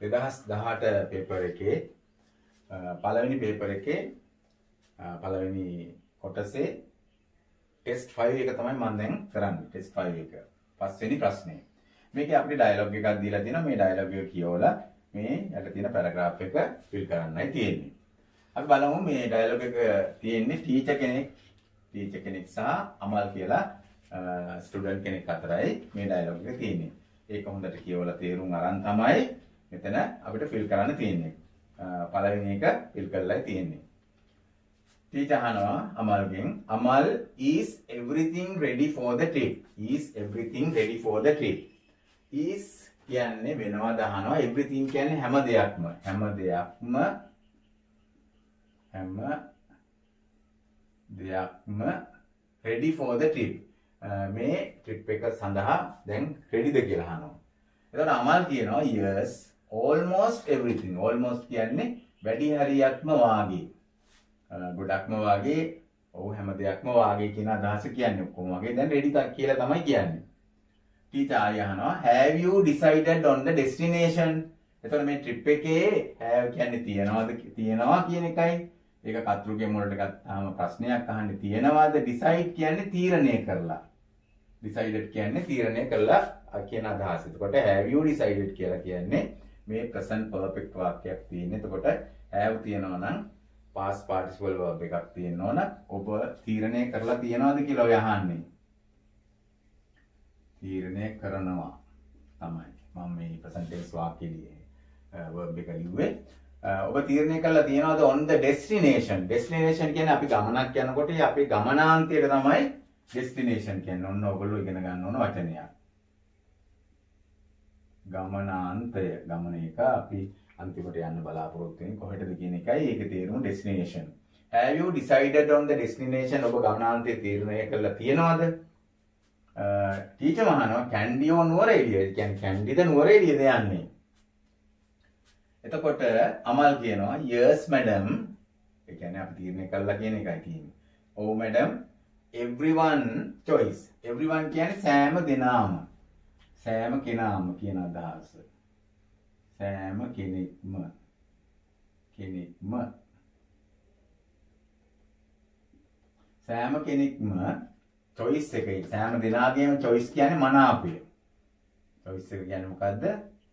2018 paper එකේ අ, පළවෙනි paper එකේ අ, පළවෙනි කොටසේ ටෙස්ට් 5 එක තමයි මම දැන් කරන්නේ ටෙස්ට් 5 එක. පස්වෙනි ප්‍රශ්නේ. මේකේ අපිට ඩයලොග් එකක් දීලා තියෙනවා මේ ඩයලොග් එක කියවලා මේ යට තියෙන පැරග්‍රාෆ් එක ෆිල් කරන්නයි තියෙන්නේ. අපි බලමු මේ ඩයලොග් එක තියෙන්නේ ටීචර් කෙනෙක් ටීචර් කෙනෙක් සහ අමල් කියලා ස්ටුඩන්ට් කෙනෙක් අතරයි මේ ඩයලොග් එක තියෙන්නේ. ඒක හොඳට කියවලා තේරුම් අරන් තමයි මෙතන අපිට ෆිල් කරන්න තියෙන්නේ. අ, පළවෙනි එක ෆිල් කරලායි තියෙන්නේ. ටීචර් අහනවා අමල්ගෙන් Amal is everything ready for the trip? Is everything ready for the trip? Is කියන්නේ වෙනවද අහනවා. Everything කියන්නේ හැම දෙයක්ම. හැම දෙයක්ම හැම දෙයක්ම ready for the trip. අ, මේ trip එක සඳහා දැන් readyද කියලා අහනවා. එතකොට අමල් කියනවා yes almost everything almost කියන්නේ වැඩි හරියක්ම වාගේ අ, ගොඩක්ම වාගේ ඔව් හැම දෙයක්ම වාගේ කියන අදහස කියන්නේ ඔක්කොම වගේ දැන් රෙඩි කියලා තමයි කියන්නේ. ටීචර් ආය අහනවා have you decided on the destination? එතකොට මේ trip එකේ have කියන්නේ තියනවාද තියනවා කියන එකයි. ඒක කතෘගේ මොළට ගත්තාම ප්‍රශ්නයක් අහන්නේ තියනවාද decide කියන්නේ තීරණය කරලා. decided කියන්නේ තීරණය කළා අ, කියන අදහස. එතකොට have you decided කියලා කියන්නේ මේ present perfect වාක්‍යයක් තියෙන. එතකොට have තියනවා නම් past participle verb එකක් තියෙන්න ඕන. ඔබ තීරණය කරලා තියනවාද කියලා ඔය අහන්නේ. තීරණය කරනවා තමයි. මම මේ present tense වාක්‍යෙදී verb එක ලිව්වේ. අ, ඔබ තීරණය කරලා තියනවාද on the destination. destination කියන්නේ අපි ගමනක් යනකොට අපි ගමනාන්තයට තමයි destination කියන්නේ. ඔන්න ඔයගොල්ලෝ ඉගෙන ගන්න ඕන වචනයක්. ගමනාන්තය ගමන එක අපි අන්තිමට යන්න බලාපොරොත්තු වෙන්නේ කොහෙටද කියන එකයි ඒකේ තේරුම destination. Have you decided on the destination ඔබ ගමනාන්තය තීරණය කරලා තියනවද? ටීචර් මහනවා කැන්ඩියෝ නුවරඑළිය. ඒ කියන්නේ කැන්ඩිද නුවරඑළියද යන්නේ? එතකොට අමල් කියනවා yes madam. ඒ කියන්නේ අපි තීරණය කළා කියන එකයි තියෙන්නේ. ඔව් madam everyone choice. everyone කියන්නේ සෑම දෙනාම. සෑම කෙනාම කියන අදහස. සෑම කෙනෙක්ම කෙනෙක්ම සෑම කෙනෙක්ම choice එකයි සෑම දෙනාගේම choice කියන්නේ මනාපය. choice එක කියන්නේ මොකද්ද?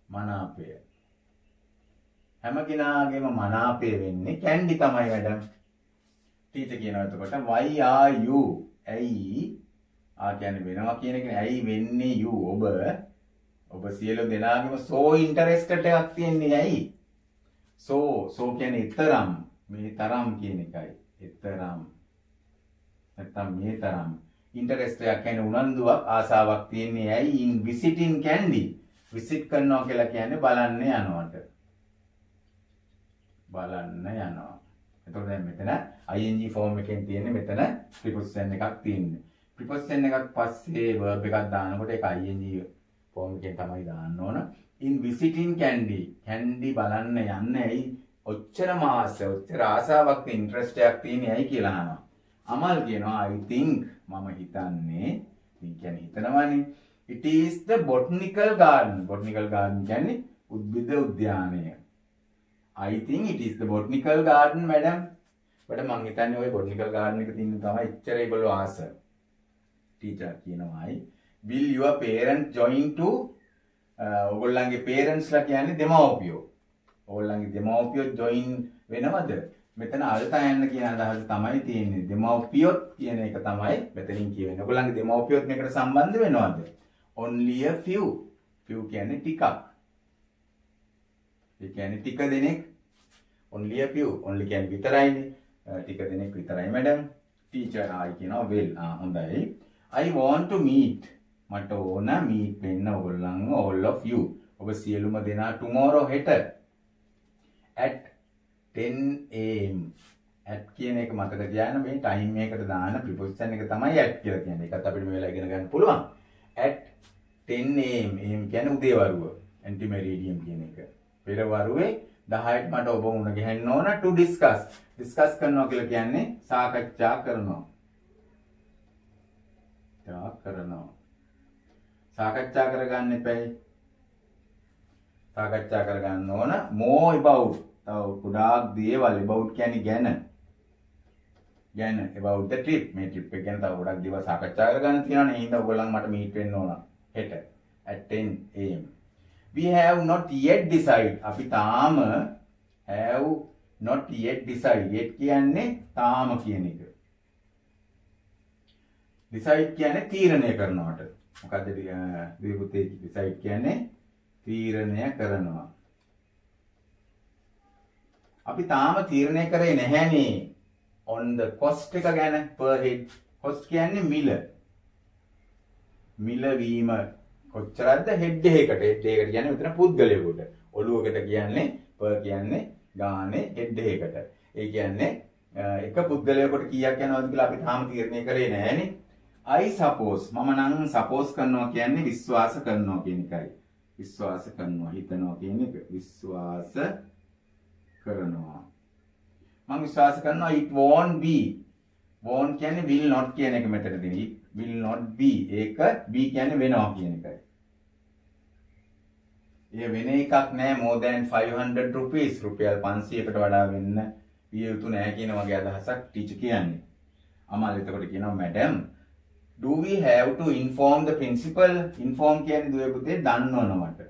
මනාපය. හැම කෙනාගේම මනාපය වෙන්නේ කැන්ඩි තමයි වැඩ. ටීචර් කියනවා එතකොට why are you? ඇයි ආ කියන්නේ වෙනවා කියන එකනේ. ඇයි වෙන්නේ? You ඔබ. ඔබ සියලු දෙනාගේම so interested එකක් තියෙන්නේ ඇයි? so so කියන්නේ ඊතරම් මේ තරම් කියන එකයි. ඊතරම් නැත්තම් මේ තරම්. ඉන්ටරෙස්ට් එකක් කියන්නේ උනන්දුවක් ආසාවක් තියෙන්නේ ඇයි? In visiting candy visit කරනවා කියලා කියන්නේ බලන්න යනවට. බලන්න යනවා. එතකොට දැන් මෙතන ing form එකෙන් තියෙන්නේ මෙතන preposition එකක් තියෙන්නේ. Preposition එකක් පස්සේ verb එකක් දානකොට ඒක ing form එකෙන් තමයි දාන්න ඕන. In visiting candy candy බලන්න යන්න ඇයි? ඔච්චර මාස ඔච්චර ආසාවක් ඉන්ට්‍රස්ට් එකක් තියෙන්නේ ඇයි කියලා අහනවා. අමල් කියනවා I think මම හිතන්නේ think කියන්නේ හිතනවානේ. It is the botanical garden. Botanical garden කියන්නේ උද්භිද උද්‍යානය. I think it is the botanical garden madam. බට මං හිතන්නේ ওই botanical garden එක තියෙන තමයි ඉච්චර ඒගොල්ලෝ ආස. ටීචර් කියනවායි will your parents join to uh, ඔගොල්ලන්ගේ පේරන්ස්ලා කියන්නේ දෙමව්පියෝ. ඔගොල්ලන්ගේ දෙමව්පියෝ join වෙනවද? මෙතන අල්තා යන්න කියන අදහස තමයි තියෙන්නේ. දෙමව්පියොත් කියන එක තමයි මෙතනින් කියවෙන්නේ. ඔයගොල්ලන්ගේ දෙමව්පියොත් මේකට සම්බන්ධ වෙනවද? Only a few. few කියන්නේ ටිකක්. ඒ කියන්නේ ටික දෙනෙක්. Only a few. Only කියන්නේ විතරයිනේ. අ, ටික දෙනෙක් විතරයි madam. teacher ආයි කියනවා well. ආ හොඳයි. I want to meet. මට ඕන meet වෙන්න ඔයගොල්ලන්ව all of you. ඔබ සියලුම දෙනා tomorrow හෙට at 10 am at කියන එක මතක තියාගන්න මේ time එකකට දාන preposition එක තමයි at කියලා කියන්නේ. ඒකත් අපිට මේ වෙලාව ඉගෙන ගන්න පුළුවන්. at 10 am am කියන්නේ උදේවරුව. antimeridian කියන එක. පෙරවරුවේ 10ට මට ඔබ මුණ ගැහෙන්න ඕන to discuss. discuss කරනවා කියලා කියන්නේ සාකච්ඡා කරනවා. තා කරනවා. සාකච්ඡා කරගන්න එපැයි. සාකච්ඡා කරගන්න ඕන. more about. තව ගොඩාක් දේවල් about කියන්නේ ගැන. ගැන about the trip. මේ trip එක ගැන තව ගොඩක් දේවල් සාකච්ඡා කරගන්න තියෙනවා නේ හින්දා ඔයගොල්ලන් මට meet වෙන්න ඕන. හෙට. at 10 am we have not yet decide. අපි තාම have not yet decide. Yet කියන්නේ තාම කියන එක. Decide කියන්නේ තීරණය කරනවට. මොකද්ද දුවේ පුතේ decide කියන්නේ තීරණය කරනවා. අපි තාම තීරණය කරේ නැහැනේ. on the cost එක ගැන per head cost කියන්නේ මිල. මිල වීම කොච්චරද හෙඩ් එකකට. හෙඩ් එකකට කියන්නේ මෙතන පුද්ගලයෙකුට. ඔළුවකට කියන්නේ per කියන්නේ ගානේ හෙඩ් එකකට. ඒ කියන්නේ එක පුද්ගලයෙකුට කීයක් යනවද කියලා අපි තාම තීරණය කරේ නැහැනේ. I suppose මම නම් suppose කරනවා කියන්නේ විශ්වාස කරනවා කියන එකයි. විශ්වාස කරනවා හිතනවා කියන එක. විශ්වාස කරනවා. මම විශ්වාස කරනවා it won't be. Won't කියන්නේ will not කියන එක මෙතනදී will not be. ඒක be කියන්නේ වෙනවා කියන එකයි. ඒ වෙන එකක් නෑ. More than 500 rupees. රුපියල් 500කට වඩා වෙන්න විය යුතු නෑ කියන වගේ අදහසක් ටීචර් කියන්නේ. අමල් එතකොට කියනවා madam do we have to inform the principal inform කියන්නේ දුවේ පුතේ දන්නවනවට.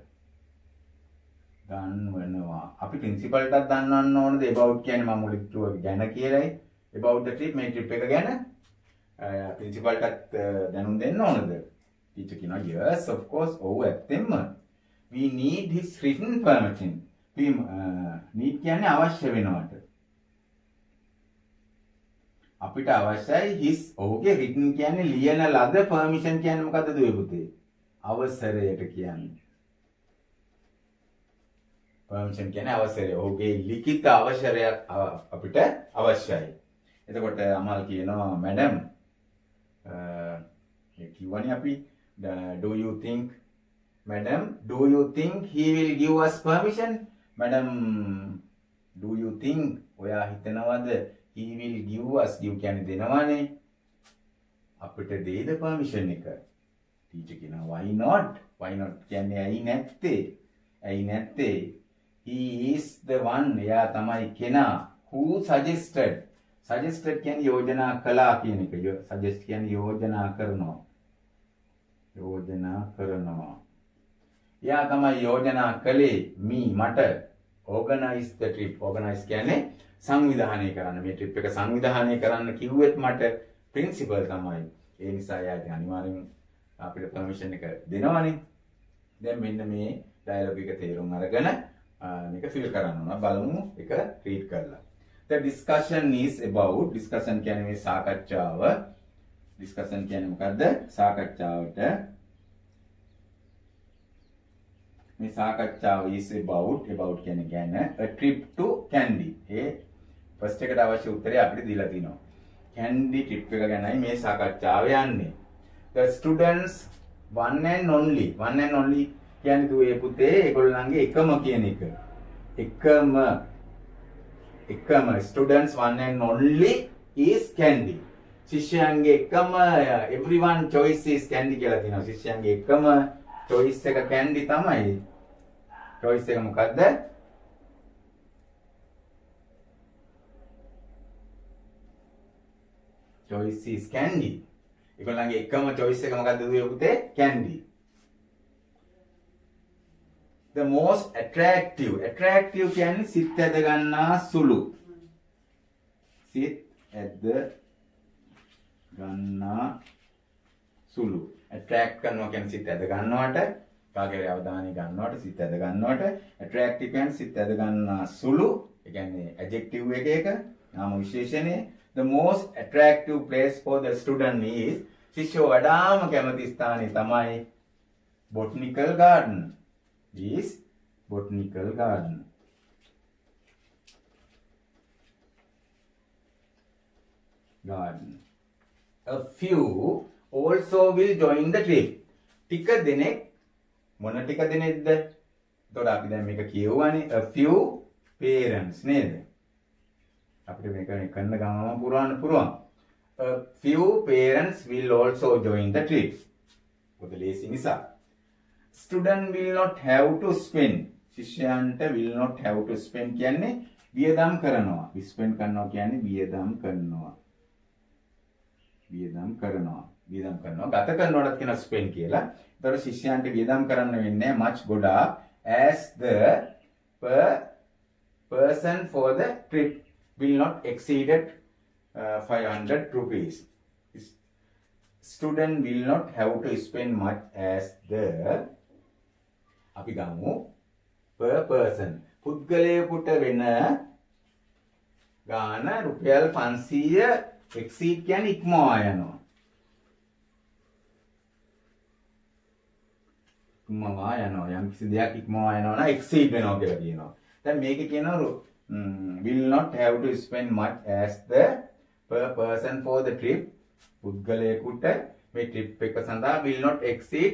දන්වනවා. අපි ප්‍රින්සිපල්ටත් දන්වන්න ඕනද about කියන්නේ මම මුලින් කිව්වා ගැන කියලායි. about the trip මේ trip එක ගැන ප්‍රින්සිපල්ටත් දැනුම් දෙන්න ඕනද? ටීචර් කියනවා yes of course ඔව් ඇත්තෙන්ම. we need his written permission. we uh, need කියන්නේ අවශ්‍ය වෙනවට. අපිට අවශ්‍යයි his ඔහුගේ written කියන්නේ ලියන ලද permission කියන්නේ මොකද්ද දුවේ පුතේ? අවසරයට කියන්නේ. permission කියන්නේ අවසරය. ඔහුගේ ලිඛිත අවසරයක් අපිට අවශ්‍යයි. එතකොට අමල් කියනවා මැඩම් ඒ කිව්වනේ අපි do you think Madam, do you think he will give us permission? Madam, do you think ඔයා හිතනවද he will give us give කියන්නේ දෙනවනේ අපිට දෙයිද permission එක? ටීචර් කියනවා why not? why not කියන්නේ ඇයි නැත්තේ? ඇයි නැත්තේ? he is the one එයා තමයි කෙනා who suggested suggested කියන්නේ යෝජනා කළා කියන එක. suggest කියන්නේ යෝජනා කරනවා. යෝජනා කරනවා. එයා තමයි යෝජනා කළේ මී මට organize the trip organize කියන්නේ සංවිධානය කරන්න. මේ trip එක සංවිධානය කරන්න කිව්වෙත් මට principal තමයි. ඒ නිසා එයා ඉතින් අනිවාර්යෙන් අපිට permission එක දෙනවනේ. දැන් මෙන්න මේ dialogue එක තේරුම් අරගෙන මේක fill කරන්න ඕන. බලමු එක read කරලා. The discussion is about discussion කියන්නේ මේ සාකච්ඡාව. Discussion කියන්නේ මොකද්ද? සාකච්ඡාවට මේ සාකච්ඡාව is about about කියන්නේ ගැන a trip to Kandy. ඒ ෆස්ට් එකට අවශ්‍ය උත්තරය අපිට දීලා තිනවා. Kandy trip එක ගැනයි මේ සාකච්ඡාව යන්නේ. The students one and only one and only කියන්නේ දුවේ පුතේ ඒගොල්ලන්ගේ එකම කියන එක. එකම එකම students one and only is Kandy. ශිෂ්‍යයන්ගේ එකම everyone choice is Kandy කියලා තියෙනවා. ශිෂ්‍යයන්ගේ එකම choice එක candy තමයි. Choice එක මොකද්ද? choice is candy. ඒගොල්ලන්ගේ එකම choice එක මොකද්ද දුවේ පුතේ? candy. the most attractive attractive කියන්නේ සිත් ඇද ගන්නා සුළු. සිත් ඇද ගන්නා සුළු. ඇට්‍රැක්ට් කරනවා කියන්නේ සිත් ඇද ගන්නවට කාගේ අවධානය ගන්නවට සිත් ඇද ගන්නවට ඇට්‍රැක්ටිව් කියන්නේ සිත් ඇද ගන්නා සුළු ඒ කියන්නේ ඇඩ්ජෙක්ටිව් එක එක නාම විශේෂණය. The most attractive place for the student is ශිෂ්‍යෝ වඩාම කැමති ස්ථානය තමයි botanical garden. Is botanical garden. Garden. A few also will join the trip. ටික දෙනෙක් මොන ටික දෙනෙක්ද? එතකොට අපි දැන් මේක කියවුවානේ a few parents නේද? අපිට මේක කරන ගමම පුරවන්න පුළුවන්. A few parents will also join the trip. පොත ලේසි නිසා. Student will not have to spend. ශිෂ්‍යයන්ට will not have to spend කියන්නේ වියදම් කරනවා. spend කරනවා කියන්නේ වියදම් කරනවා. වියදම් කරනවා. වියදම් කරනවා. ගත කරනවටත් කියන spend කියලා. ඒතකොට ශිෂ්‍යයන්ට වියදම් කරන්න වෙන්නේ much ගොඩාක් as the per person for the trip will not exceeded uh, 500 rupees. Student will not have to spend much as the අපි ගමු per person පුද්ගලයෙකුට වෙන ගාන රුපියල් 500 exceed කියන්නේ ඉක්මවා යනවා. ඉක්මවා යනවා. යම් කිසි දෙයක් ඉක්මවා යනවා නම් exceed වෙනවා කියලා කියනවා. දැන් මේකේ කියනවා will not have to spend much as the per person for the trip පුද්ගලයෙකුට මේ trip එක සඳහා will not exceed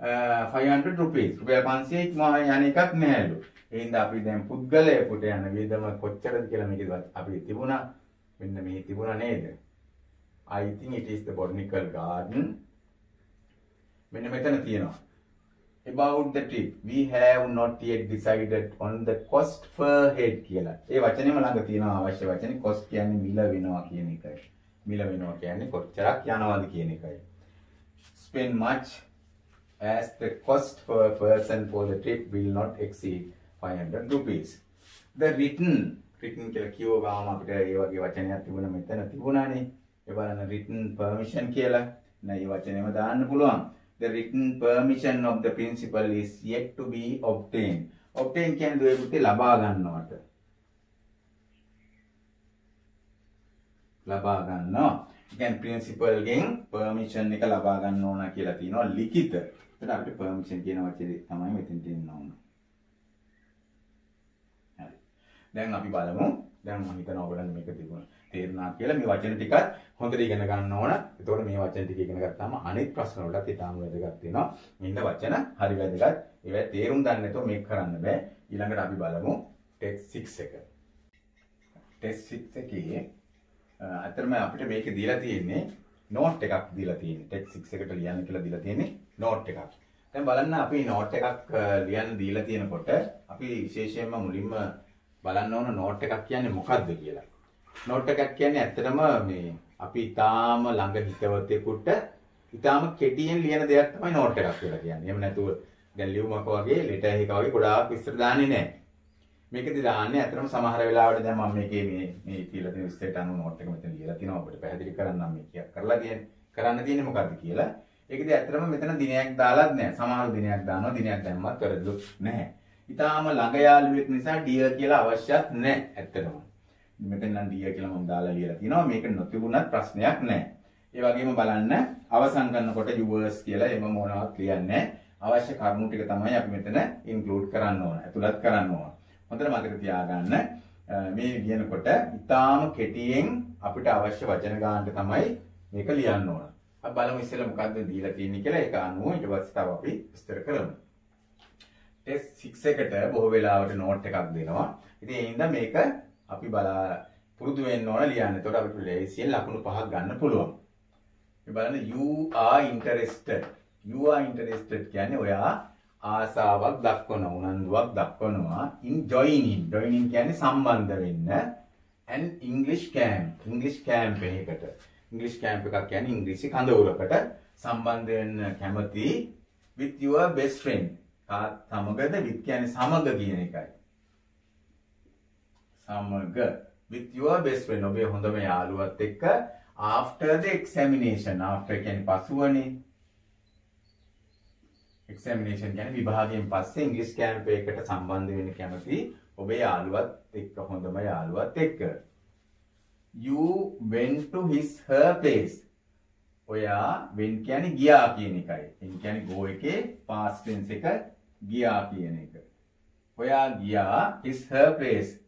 uh, 500 rupees රුපියල් 500 ඉක්මවා යන එකක් නැහැලු. ඒ හින්දා අපි දැන් පුද්ගලයෙකුට යන වියදම කොච්චරද කියලා මේකේ අපි තිබුණා. මෙන්න මේ තිබුණා නේද? I think it is the botanical garden. මෙන්න මෙතන තියෙනවා. About the trip we have not yet decided on the cost per head කියලා. ඒ වචනේම ළඟ තියෙනවා අවශ්‍ය වචනේ cost කියන්නේ මිල වෙනවා කියන එකයි. මිල වෙනවා කියන්නේ කොච්චරක් යනවාද කියන එකයි. spend much as the cost per person for the trip will not exceed 500 rupees. the written written කියලා කියව ගාම අපිට ඒ වගේ වචනයක් තිබුණා මෙතන තිබුණානේ. ඒ බලන්න written permission කියලා. නෑ මේ වචනේම දාන්න පුළුවන්. The written permission of the principal is yet to be obtained. obtain කියන්නේ දුවේ පුතේ ලබා ගන්නවට. ලබා ගන්නවා. කියන්නේ principal ගෙන් permission එක ලබා ගන්න ඕන කියලා තියෙනවා ලිඛිත. ඒකට අපිට permission කියන වචනේ තමයි මෙතෙන්ට එන්න ඕන. හරි. දැන් අපි බලමු. දැන් මම හිතනවා ඔයගොල්ලන් මේක තිබුණා. තේරුණා කියලා මේ වචන ටිකත් හොඳට ඉගෙන ගන්න ඕන. එතකොට මේ වචන ටික ඉගෙන ගත්තාම අනිත් ප්‍රශ්න වලටත් ඊටාම වැදගත් වෙනවා. මෙන්න වචන හරි වැදගත්. ඒවා තේරුම් ගන්න නැතුව මේක කරන්න බෑ. ඊළඟට අපි බලමු ටෙක්ස්ට් 6 එක. ටෙක්ස්ට් 6 එකේ අතරම අපිට මේක දීලා තියෙන්නේ නෝට් එකක් දීලා තියෙන්නේ. ටෙක්ස්ට් 6 එකට ලියන්න කියලා දීලා තියෙන්නේ නෝට් එකක්. දැන් බලන්න අපි නෝට් එකක් ලියන්න දීලා තියෙනකොට අපි විශේෂයෙන්ම මුලින්ම බලන්න ඕන නෝට් එකක් කියන්නේ මොකක්ද කියලා. නෝට් එකක් කියන්නේ ඇත්තටම මේ අපි ඊටාම ළඟ හිතවතෙකුට ඊටාම කෙටියෙන් ලියන දෙයක් තමයි නෝට් එකක් කියලා කියන්නේ. එහෙම නැතුව දැන් ලියුමක වගේ ලෙටර් එකක වගේ ගොඩාක් විස්තර දාන්නේ නැහැ. මේකෙදි දාන්නේ ඇත්තටම සමහර වෙලාවට දැන් මම මේකේ මේ මේ කියලා තියෙන විස්තරයට අනුව නෝට් එක මෙතන ලියලා තිනවා ඔබට පැහැදිලි කරන්නම් මේ කියක් කරලා තියෙන්නේ. කරන්න තියෙන්නේ මොකද්ද කියලා. ඒකෙදි ඇත්තටම මෙතන දිනයක් දාලාත් නැහැ. සමහර දිනයක් දානවා දිනයක් දැම්මත් වැරදිලුත් නැහැ. ඊටාම ළඟ යාළුවෙක් නිසා ඩියර් කියලා අවශ්‍යත් නැහැ ඇත්තටම. මෙතන නම් ඩියර් කියලා මම දාලා ලියලා තිනවා. මේක නොතිබුණත් ප්‍රශ්නයක් නැහැ. ඒ වගේම බලන්න අවසන් කරනකොට yours කියලා එම මොනවත් ලියන්නේ අවශ්‍ය කරුණු ටික තමයි අපි මෙතන ඉන්ක්ලූඩ් කරන්න ඕන. ඇතුළත් කරන්න ඕන. හොඳට මතක තියාගන්න මේ ලියනකොට ඉතාම කෙටියෙන් අපිට අවශ්‍ය වචන ගානට තමයි මේක ලියන්න ඕන. අපි බලමු ඉස්සෙල්ලා මොකද්ද දීලා තියෙන්නේ කියලා ඒක අනුව ඊට පස්සේ තව අපි විස්තර කරමු. ටෙස්ට් 6 එකට බොහෝ වෙලාවට නෝට් එකක් දෙනවා. ඉතින් ඒ හින්දා මේක අපි බලා පුරුදු වෙන්න ඕන ලියන්න. එතකොට අපිට ලේසියෙන් ලකුණු පහක් ගන්න පුළුවන්. මේ බලන්න you are interested. you are interested කියන්නේ ඔයා ආසාවක් දක්වන උනන්දුවක් දක්වනවා in joining. joining කියන්නේ සම්බන්ධ වෙන්න. and English camp. English camp එකකට. English camp එකක් කියන්නේ ඉංග්‍රීසි කඳවුරකට සම්බන්ධ වෙන්න කැමති with your best friend. කාත් සමගද with කියන්නේ සමග කියන එකයි. සමග with your best friend ඔබේ හොඳම යාළුවත් එක්ක after the examination. After කියන්නේ පසුවනේ. Examination කියන්නේ විභාගයෙන් පස්සේ ඉංග්‍රීසි කැම්ප් එකකට සම්බන්ධ වෙන්න කැමති ඔබේ යාළුවත් එක්ක හොඳම යාළුවත් එක්ක. You went to his her place. ඔයා went කියන්නේ ගියා කියන එකයි. එන් කියන්නේ go එකේ past tense එක ගියා කියන එක. ඔයා ගියා his her place.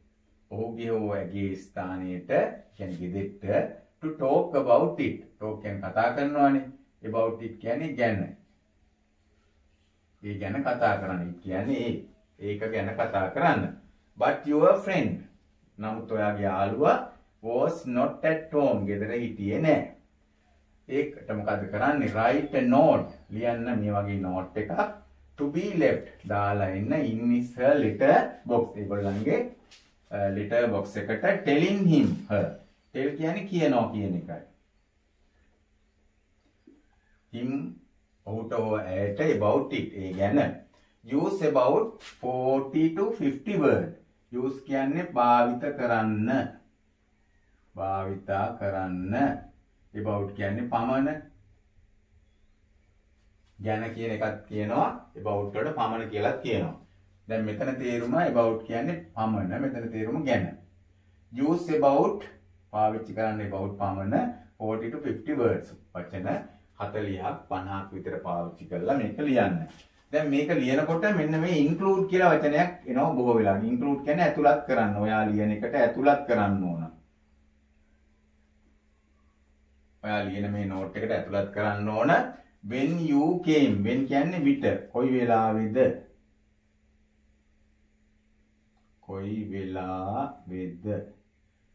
ඔහුගේ හෝ ඇගේ ස්ථානයට කියන්නේ ගෙදෙට්ට to talk about it. talk කියන්නේ කතා කරනවානේ. about it කියන්නේ ගැන. ඒ ගැන කතා කරන්න. කියන්නේ ඒක ගැන කතා කරන්න. but your friend නමුත් ඔයාගේ යාළුවා was not at home. ගෙදර හිටියේ නැහැ. ඒකට මොකද කරන්නේ? write a note. ලියන්න මේ වගේ note එකක් to be left දාලා ඉන්න in his her letter box ඒගොල්ලන්ගේ Uh, letter box එකට telling him her. Tell කියන්නේ කියනවා කියන එකයි. Him ඔහුට ඇයට about it. ඒ ගැන use about 40 to 50 word. Use කියන්නේ භාවිත කරන්න. භාවිතා කරන්න. About කියන්නේ පමණ. ගැන කියන එකක් කියනවා. About වලට පමණ කියලාත් කියනවා. දැන් මෙතන තේරුම about කියන්නේ පමණ මෙතන තේරුම ගැන use about පාවිච්චි කරන්න about පමණ 40 to 50 words වචන 40ක් 50ක් විතර පාවිච්චි කරලා මේක ලියන්න. දැන් මේක ලියනකොට මෙන්න මේ include කියලා වචනයක් එනවා බොහෝ වෙලාවට. include කියන්නේ ඇතුළත් කරන්න. ඔයා ලියන එකට ඇතුළත් කරන්න ඕන. ඔයා ලියන මේ නෝට් එකට ඇතුළත් කරන්න ඕන. when you came when කියන්නේ විට කොයි වෙලාවේද? කොයි වෙලාවේද?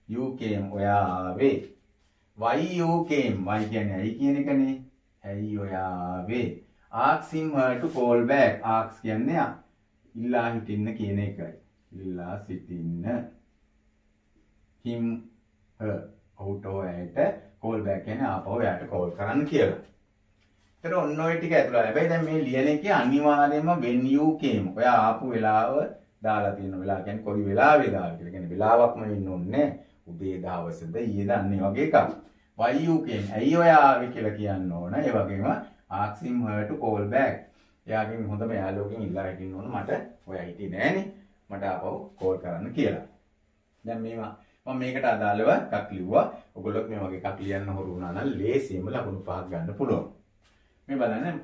you came ඔයා ආවේ. why you came why කියන්නේ ඇයි කියන එකනේ. ඇයි ඔයා ආවේ? ask him her to call back. ask කියන්නේ ඉල්ලා හිටින්න කියන එකයි. ඉල්ලා සිටින්න. him her ඔහුට ඔයාට call back කියන්නේ ආපහු එයාට call කරන්න කියලා. ඒතර ඔන්න ඔය ටික ඇතුළත්. හැබැයි දැන් මේ ලියන එකේ අනිවාර්යයෙන්ම when you came. ඔයා ආපු වෙලාව දාලා තියෙන වෙලාව කියන්නේ කොයි වෙලාවෙද ආවේ කියලා. කියන්නේ වෙලාවක්ම වෙන්න ඕනේ උදේ දවසද ඊයේද අන්නේ වගේ එකක්. why you came. ඇයි ඔයා ආවේ කියලා කියන්න ඕන. ඒ වගේම ask him her to call back. එයාගෙන් හොඳම යාළුවගෙන් ඉල්ලා හිටින්න ඕන මට ඔයා හිටියේ නෑනේ. මට ආපහු කෝල් කරන්න කියලා. දැන් මේවා මම මේකට අදාළව එකක් ලිව්වා. ඔයගොල්ලොත් මේ වගේ එකක් ලියන්න හොරු වුණා නම් ලේසියෙන්ම ලකුණු පහක් ගන්න පුළුවන්. මේ බලන්න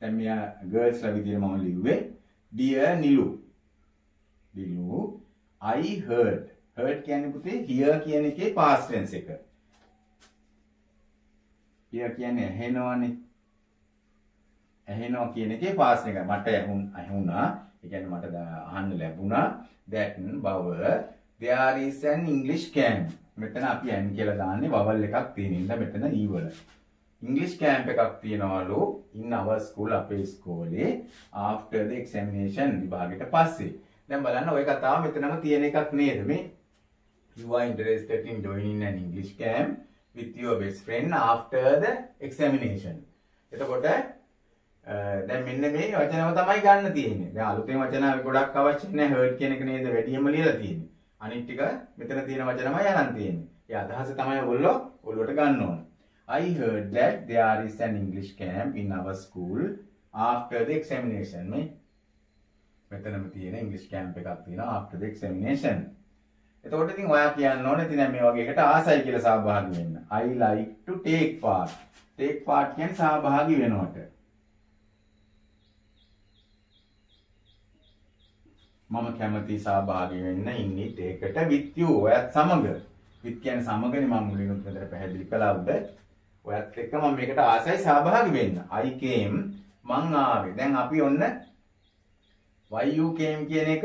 දැන් මෙයා ගර්ල්ස්ලා විදියට මම ලිව්වේ dear Nilu. Nilu I heard. heard කියන්නේ පුතේ hear කියන එකේ past tense එක. hear කියන්නේ ඇහෙනවනේ. ඇහෙනවා කියන එකේ past එක. මට ඇහුණා. ඒ කියන්නේ මට අහන්න ලැබුණා. that බව there is an English camp. මෙතන අපි n කියලා දාන්නේ vowel එකක් තියෙන ඉඳ මෙතන e වල. English camp එකක් තියනවලු in our school අපේ ඉස්කෝලේ after the examination විභාගෙට පස්සේ. දැන් බලන්න ওই කතාව මෙතනම තියෙන එකක් නේද මේ? You are interested in joining an English camp with your best friend after the examination. එතකොට දැන් මෙන්න මේ වචනම තමයි ගන්න තියෙන්නේ. දැන් අලුතෙන් වචන ගොඩක් අවශ්‍ය නැහැ. hurt කියන එක නේද වැඩියෙන්ම ලියලා තියෙන්නේ. අනිත් ටික මෙතන තියෙන වචනමයි අරන් තියෙන්නේ. ඒ අදහස තමයි ඔයගොල්ලෝ ඔළුවට ගන්න ඕන. I heard that there is an English camp in our school after the examination. මේ මෙතනම තියෙන English camp එකක් තියෙනවා after the examination. එතකොට ඉතින් ඔයා කියන්න ඕනේ ඉතින් මේ වගේ එකට ආසයි කියලා සහභාගී වෙන්න. I like to take part. take part කියන්නේ සහභාගී වෙනවට. මම කැමති සහභාගී වෙන්න ඉන්නේ ඒකට with you ඔයත් සමග. with කියන්නේ සමගනේ මම මුලින්ම මෙතන පැහැදිලි කළා උඩ. ඔයත් එක්ක මම මේකට ආසයි සහභාගී වෙන්න. I came මං ආවේ. දැන් අපි ඔන්න why you came කියන එක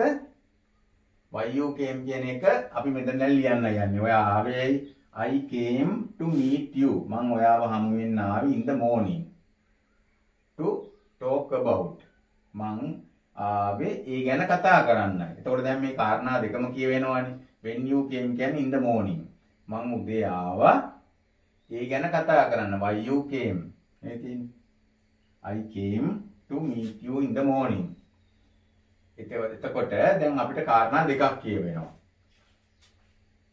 why you came කියන එක අපි මෙතන ලියන්න යන්නේ. ඔයා ආවේ I came to meet you. මං ඔයාව හමු වෙන්න ආවේ in the morning. to talk about. මං ආවේ ඒ ගැන කතා කරන්නයි. එතකොට දැන් මේ කාරණා දෙකම කියවෙනවනේ. when you came කියන්නේ in the morning. මං උදේ ආවා ඒ ගැන කතා කරන්න. why you came. මේ තියෙන්නේ. I came to meet you in the morning. එතකොට දැන් අපිට කාරණා දෙකක් කියවෙනවා.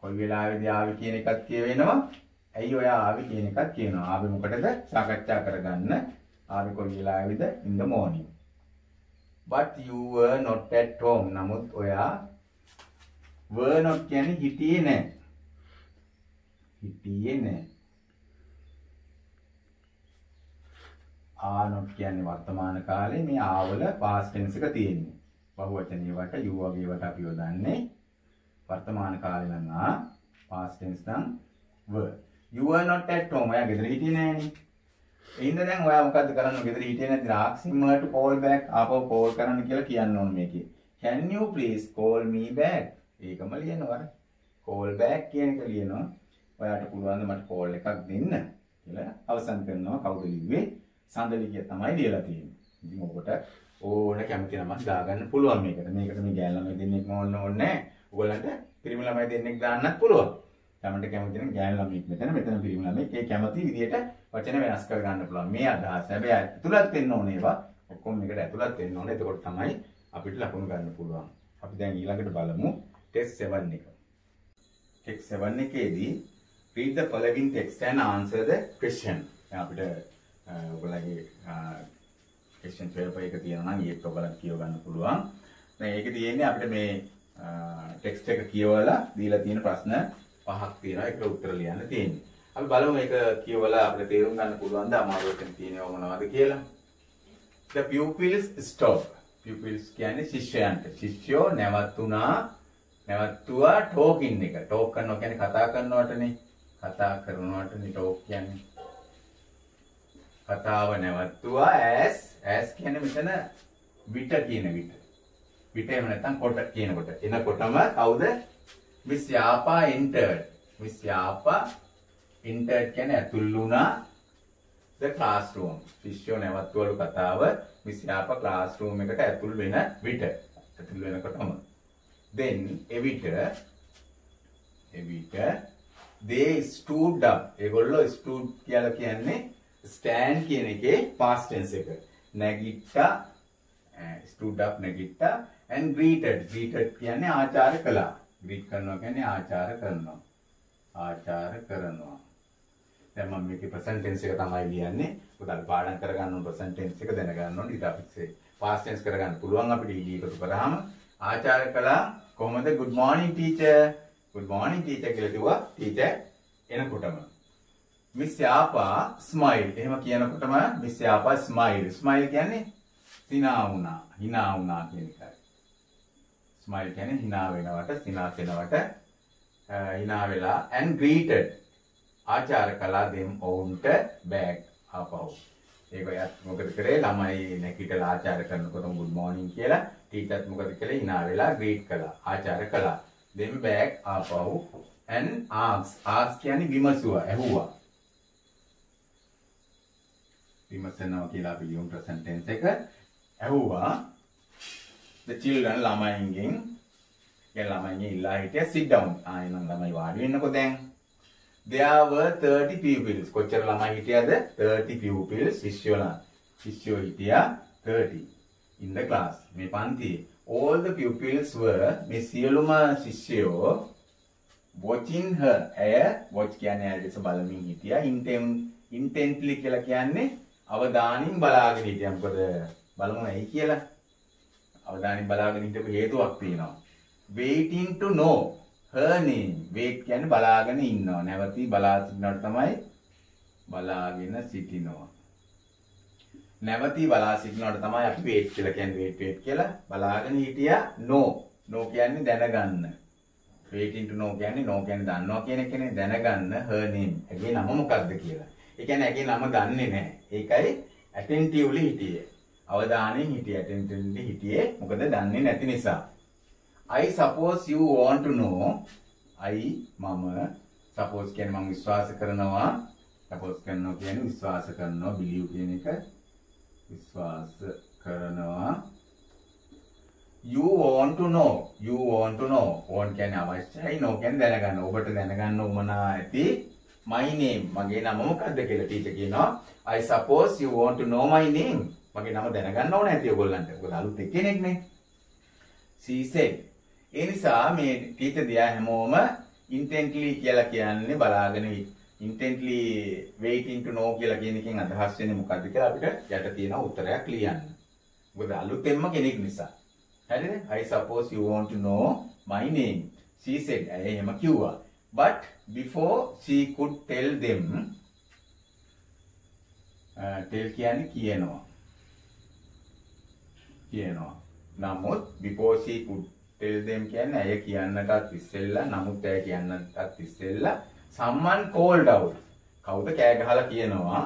කොයි වෙලාවෙදී ආවේ කියන එකක් කියවෙනවා. ඇයි ඔයා ආවේ කියන එකක් කියනවා. ආවේ මොකටද? සාකච්ඡා කරගන්න. ආවේ කොයි වෙලාවෙද? in the morning. but you were not at home. නමුත් ඔයා were not කියන්නේ හිටියේ නැහැ. හිටියේ නැහැ. are not කියන්නේ වර්තමාන කාලේ මේ ආවල past tense එක තියෙන්නේ. බහුවචනීය වට you වගේ වට අපි යොදන්නේ වර්තමාන කාලේ නම් ආ past tense නම් were. you were not at home. ඔයා ගෙදර හිටියේ නැහනේ. එහෙනම් දැන් ඔයා මොකද්ද කරන්න ගෙදර හිටියේ නැති ආක්සිමර්ට call back ආපහු call කරන්න කියලා කියන්න ඕන මේකේ. Can you please call me back? ඒකම ලියනවා. call back කියන එක ලියනවා. ඔයාට පුළුවන් ද මට call එකක් දෙන්න කියලා අවසන් කරනවා කවුද ලිව්වේ? සඳලිය තමයි ලියලා තියෙන්නේ. ඉතින් ඔකට ඕන කැමති නමක් දාගන්න පුළුවන් මේකට. මේකට මේ ගෑනු ළමයි දෙන්නෙක් ඕන්න ඕනේ නැහැ. ඔයගලන්ට පිරිමි ළමයි දෙන්නෙක් දාන්නත් පුළුවන්. තමන්ට කැමති නම් ගෑනු ළමෙක් මෙතන මෙතන පිරිමි ළමෙක් ඒ කැමති විදියට වචන වෙනස් කර ගන්න පුළුවන්. මේ අදහස. හැබැයි ඇතුළත් වෙන්න ඕනේ ඒවා. ඔක්කොම මේකට ඇතුළත් වෙන්න ඕනේ. එතකොට තමයි අපිට ලකුණු ගන්න පුළුවන්. අපි දැන් ඊළඟට බලමු ටෙස්ට් 7 එක. ටෙක්ස්ට් 7 එකේදී read the following text and answer the question. දැන් අපිට ඔයගොල්ලන්ගේ question 12 එක තියෙනවා නම් ඒත් ඔයගොල්ලන්ට කියව ගන්න පුළුවන්. දැන් ඒකේ තියෙන්නේ අපිට මේ ටෙක්ස්ට් එක කියවලා දීලා තියෙන ප්‍රශ්න පහක් තියෙනවා. ඒකට උත්තර ලියන්න තියෙන්නේ. අපි බලමු මේක කියවලා අපිට තේරුම් ගන්න පුළුවන්ද අමාරුවෙන් තියෙනව මොනවද කියලා. The pupils stop. pupils කියන්නේ ශිෂ්‍යයන්ට. ශිෂ්‍යෝ නැවතුණා නැවතුවා ටෝකින් එක. ටෝක් කරනවා කියන්නේ කතා කරනවටනේ. කතා කරනවටනේ ටෝක් කියන්නේ. කතාව නැවතුවා ඇස් ඇස් කියන්නේ මෙතන විට කියන විට. විට එහෙම නැත්නම් කොට කියනකොට. එනකොටම කවුද? Miss Yapa entered. Miss Yapa entered කියන්නේ ඇතුල් වුණා the classroom. ශිෂ්‍යෝ නැවතුවලු කතාව මිස් යාපා classroom එකට ඇතුල් වෙන විට. ඇතුල් වෙනකොටම. then එවිට එවිට they stood up. ඒගොල්ලෝ stood කියලා කියන්නේ stand කියන එකේ past tense එක. නැගිට්ටා stood up නැගිට්ටා and greeted. greeted කියන්නේ ආචාර කළා. greet කරනවා කියන්නේ ආචාර කරනවා. ආචාර කරනවා. දැන් මම මේකේ present tense එක තමයි ලියන්නේ. මොකද අපි පාඩම් කරගන්න ඕන present tense එක දැනගන්න ඕනේ. ඊට අපිට past tense කරගන්න පුළුවන් අපිට ඊ එකතු කරාම ආචාර කළා කොහොමද good morning teacher good morning teacher කියලා කිව්වා teacher එනකොටම මිස් යාපා ස්මයිල් එහෙම කියනකොටම මිස් යාපා ස්මයිල් ස්මයිල් කියන්නේ සිනා වුණා. hina වුණා කියන එකයි. ස්මයිල් කියන්නේ hina වෙනවට සිනාසෙනවට hina වෙලා and greeted. ආචාර කළා දෙම් ඔවුන්ට බෑග් ආපහු. ඒක යත් මොකද කරේ? ළමයි නැගිටලා ආචාර කරනකොට good morning කියලා ටීචර්ත් මොකද කළේ? hina වෙලා greet කළා. ආචාර කළා. දෙම් බෑග් ආපහු. and ask. ask කියන්නේ විමසුවා ඇහුවා. විමසනවා කියලා අපි ලියමු present tense එක ඇහුවා. The children ළමයින්ගෙන් ඒ ළමයින්ගේ ඉල්ලා හිටිය sit down. ආයෙනම් ළමයි වාඩි වෙන්නකෝ දැන්. There were 30 pupils. කොච්චර ළමයි හිටියද? 30 pupils. ශිෂ්‍යයලා ශිෂ්‍යයෝ හිටියා 30 in the class. මේ පන්තියේ. All the pupils were මේ සියලුම ශිෂ්‍යයෝ watching her. ඇය watch කියන්නේ ඇය දෙස බලමින් හිටියා. Intently කියලා කියන්නේ අවධානයෙන් බලාගෙන හිටියා. මොකද බලමු ඇයි කියලා. අවධානයෙන් බලාගෙන හිටපු හේතුවක් තියෙනවා. waiting to know her name. wait කියන්නේ බලාගෙන ඉන්නවා. නැවතී බලා සිටිනවට තමයි බලාගෙන සිටිනවා. නැවතී බලා සිටිනවට තමයි අපි wait කියලා කියන්නේ wait wait කියලා බලාගෙන හිටියා no. no කියන්නේ දැනගන්න. waiting to know කියන්නේ no කියන්නේ දන්නවා කියන එකනේ දැනගන්න her name. එගේ නම මොකක්ද කියලා. ඒ කියන්නේ ඇගේ නම දන්නේ නැහැ. ඒකයි attentively හිටියේ. අවධානයෙන් හිටියේ attentively හිටියේ. මොකද දන්නේ නැති නිසා. I suppose you want to know I මම suppose කියන්නේ මම විශ්වාස කරනවා. suppose කරනවා කියන්නේ විශ්වාස කරනවා believe කියන එක විශ්වාස කරනවා. you want to know you want to know want කියන්නේ අවශ්‍යයි know කියන්නේ දැනගන්න. ඔබට දැනගන්න උවමනා ඇති my name මගේ නම මොකක්ද කියලා ටීචර් කියනවා I suppose you want to know my name මගේ නම දැනගන්න ඕන ඇති ඔයගොල්ලන්ට ඔයගොල්ලෝ අලුත් එක්කෙනෙක් නේ she said ඒ නිසා මේ ටීචර් දිහා හැමෝම intently කියලා කියන්නේ බලාගෙන intently waiting to know කියලා කියන එකෙන් අදහස් වෙන්නේ මොකද්ද කියලා අපිට යට තියෙන උත්තරයක් ලියන්න. මොකද අලුතෙන්ම කෙනෙක් නිසා. හරිද? I suppose you want to know my name. She said. ඇය එහෙම කිව්වා. But before she could tell them uh, tell කියන්නේ කියනවා. කියනවා. නමුත් before she could tell them කියන්නේ ඇය කියන්නටත් ඉස්සෙල්ලා නමුත් ඇය කියන්නටත් ඉස්සෙල්ලා someone called out. කවුද කෑ ගහලා කියනවා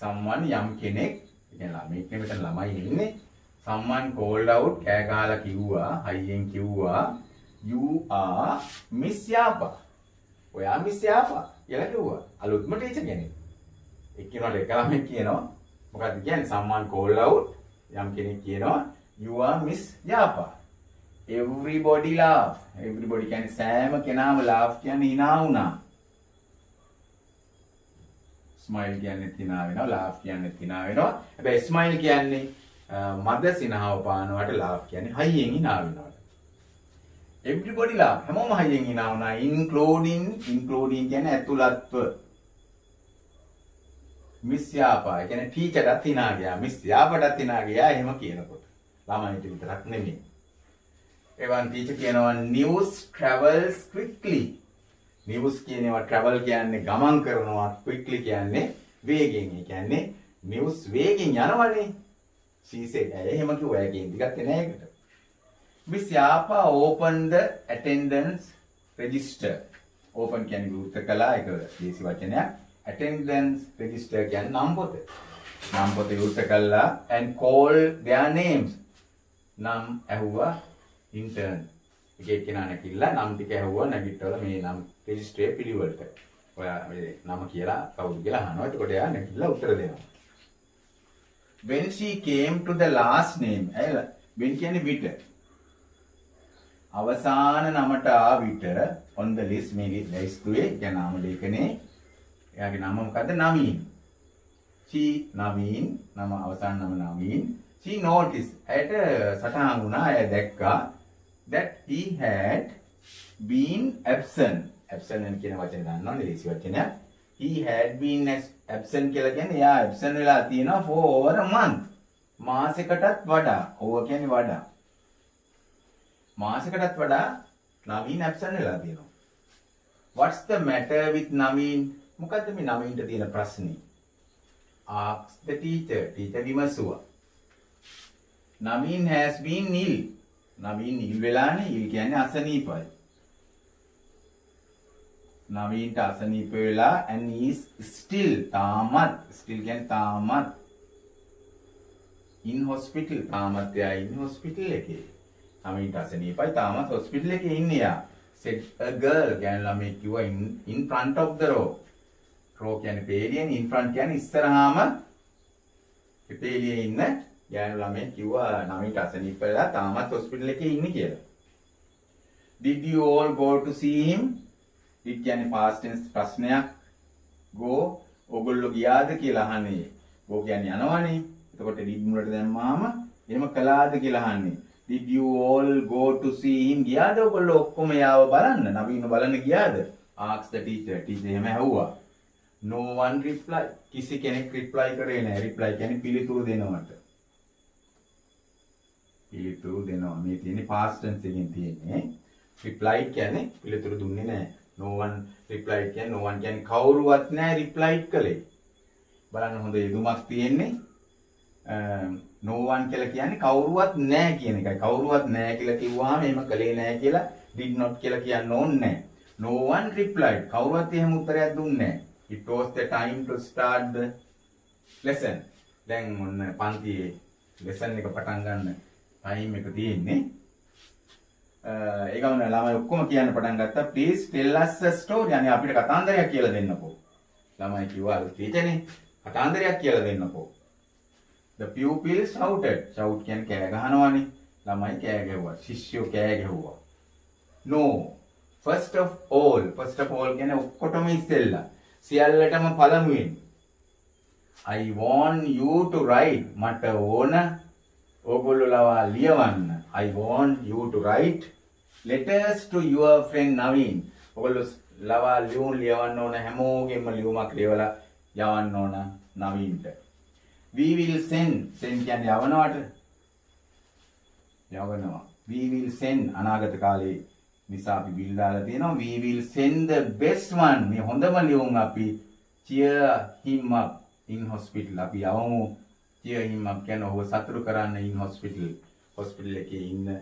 someone යම් කෙනෙක් කියන්නේ ළමෙක් නෙමෙයි ළමයි ඉන්නේ someone called out කෑ ගහලා කිව්වා හයියෙන් කිව්වා you are Miss Yapa. ඔයා Miss Yapa කියලා කිව්වා. අලුත්ම ටීචර් කෙනෙක්. එක්කිනවට එක ළමෙක් කියනවා. මොකක්ද කියන්නේ? someone call out යම් කෙනෙක් කියනවා you are miss japa. Everybody laugh. Everybody කියන්නේ සෑම කෙනාම laugh කියන්නේ hina වුණා. ස්මයිල් කියන්නේ තිනා වෙනවා ලාෆ් කියන්නේ තිනා වෙනවා. හැබැයි ස්මයිල් කියන්නේ මද සිනහව පානවට ලාෆ් කියන්නේ හයියෙන් hina වෙනවට everybody laugh හැමෝම හයියෙන් hina වුණා. Including including කියන්නේ ඇතුළත්ව. මිස් යාපා. කියන්නේ ටීචර්ටත් hina ගියා. මිස් යාපටත් hina ගියා. එහෙම කියනකොට. ළමයිට විතරක් නෙමෙයි. එවන් ටීචර් කියනවා news travels quickly. නිවුස් කියනවා travel කියන්නේ ගමන් කරනවා quickly කියන්නේ වේගෙන්. ඒ කියන්නේ නිවුස් වේගෙන් යනවනේ. She said එහෙම කිව්වා. ඒකෙන් ටිකක් එන එකට Miss Yapa opened the attendance register. Open කියන්නේ විවෘත කළා ඒක දේශි වචනයක්. Attendance register කියන්නේ නම් පොත. නම් පොත විවෘත කළා and call their names. නම් ඇහුවා intern. එක එක්කෙනා නැගිටලා නම් ටික ඇහුවා නැගිටවල මේ නම් රෙජිස්ටරේ පිළිවෙලට. ඔයා මේ නම කියලා කවුද කියලා අහනවා. එතකොට එයා නැගිටලා උත්තර දෙනවා. When she came to the last name, ඇයි when කියන්නේ විට අවසාන නමට ආ විට on the list මේ ලැයිස්තුවේ කියන නාම ලේඛනේ. එයාගේ නම මොකද්ද? නවීන්. She නවීන්. නම අවසාන නම නවීන්. She noticed ඇයට සටහන් වුණා එය දැක්කා that he had been absent. Absent කියන වචනේ දන්නවනේ ලේසි වචනයක්. He had been absent කියලා කියන්නේ එයා absent වෙලා තියෙනවා for over a month. මාසෙකටත් වඩා. over කියන්නේ වඩා. මාසෙකටත් වඩා නවීන් ඇබ්සන් වෙලා තියෙනවා. What's the matter with Naveen? මොකද්ද මේ නවීන්ට තියෙන ප්‍රශ්නේ? Ask the teacher. teacher විමසුවා. Naveen has been ill. Naveen ඉල් වෙලානේ. ඉල් කියන්නේ අසනීපයි. නවීන්ට අසනීප වෙලා and is still තාමත් still කියන්නේ තාමත් in hospital තාමත් එයා in hospital එකේ. ළමයින්ට අසනීපයි තාමත් හොස්පිටල් එකේ ඉන්නේ යා. said a girl ගෑනු ළමයි කිව්වා in, in front of the row. row කියන්නේ පේලියෙන් in front කියන්නේ ඉස්සරහාම පේලියේ ඉන්න ගෑනු ළමයි කිව්වා ළමයිට අසනීප වෙලා තාමත් හොස්පිටල් එකේ ඉන්නේ කියලා. Did you all go to see him? did කියන්නේ past tense ප්‍රශ්නයක්. go ඔගොල්ලෝ ගියාද කියලා අහන්නේ. go කියන්නේ යනවනේ. එතකොට did මුලට දැම්මාම එහෙම කළාද කියලා අහන්නේ. Did you all go to see him? ගියාද ඔයගොල්ලෝ ඔක්කොම යාව බලන්න? නවීන බලන්න ගියාද? Asked the teacher. teacher එහෙම ඇහුවා. No one reply. කිසි කෙනෙක් reply කරේ නැහැ. Reply කියන්නේ පිළිතුරු දෙනවට. පිළිතුරු දෙනවා. මේ තියෙන්නේ past tense එකකින් තියෙන්නේ. Reply කියන්නේ පිළිතුරු දුන්නේ නැහැ. No one reply කියන්නේ no one කියන්නේ කවුරුවත් නැහැ reply කළේ. බලන්න හොඳ යෙදුමක් තියෙන්නේ. No one කියලා කියන්නේ කවුරුවත් නැහැ කියන එකයි. කවුරුවත් නැහැ කියලා කිව්වහම එහෙම කළේ නැහැ කියලා did not කියලා කියන්න ඕනේ නැහැ. No one replied. කවුරුවත් එහෙම උත්තරයක් දුන්නේ නැහැ. It was the time to start the lesson. දැන් ඔන්න පන්තියේ lesson එක පටන් ගන්න time එක තියෙන්නේ. ඒ ගමන ළමයි ඔක්කොම කියන්න පටන් ගත්තා. Please tell us a story. අනේ අපිට කතාන්දරයක් කියලා දෙන්නකෝ. ළමයි කිව්වා ටීචර්නේ කතාන්දරයක් කියලා දෙන්නකෝ. The pupil shouted. Shout කියන්නේ කෑ ගහනවනේ. ළමයි කෑ ගැහුවා. ශිෂ්‍යෝ කෑ ගැහුවා. No. First of all. First of all කියන්නේ ඔක්කොටම ඉස්සෙල්ලා. සියල්ලටම පළමුවෙන්. I want you to write. මට ඕන ඕගොල්ලෝ ලවා ලියවන්න. I want you to write letters to your friend Naveen. ඔගොල්ලෝ ලවා ලියුම් ලියවන්න ඕන හැමෝගෙම ලියුමක් ලියවලා යවන්න ඕන නවීන්ට we will send. Send කියන්නේ යවනවට. යවනවා. We will send. අනාගත කාලේ නිසා අපි will දාලා තියෙනවා. We will send the best one. මේ හොඳම ලියුම් අපි cheer him up in hospital. අපි යවමු. cheer him up කියන්නේ ඔහුව සතුටු කරන්න in hospital. Hospital එකේ ඉන්න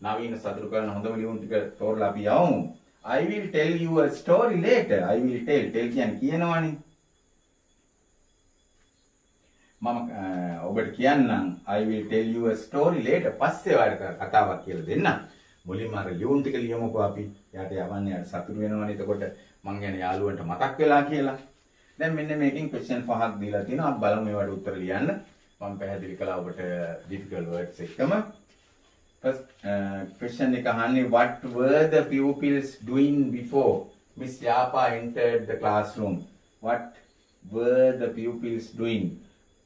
නවීන සතුටු කරන හොඳම ලියුම් ටික තෝරලා අපි යවමු. I will tell you a story later. I will tell. Tell කියන්නේ කියනවනේ. මම ඔබට කියන්නම් I will tell you a story later පස්සේ ඔයාලට කතාවක් කියලා දෙන්නම්. මුලින්ම අර ලියුම් ටික ලියමුකෝ අපි. යාට යවන්නේ යාට සතුටු වෙනවනේ. එතකොට මං ගැන යාළුවන්ට මතක් වෙලා කියලා. දැන් මෙන්න මේකෙන් question පහක් දීලා තිනවා. අපි බලමු ඒවට උත්තර ලියන්න. මම පැහැදිලි කළා ඔබට difficult words එකම first uh, question එක අහන්නේ what were the pupils doing before Miss Yapa entered the classroom what were the pupils doing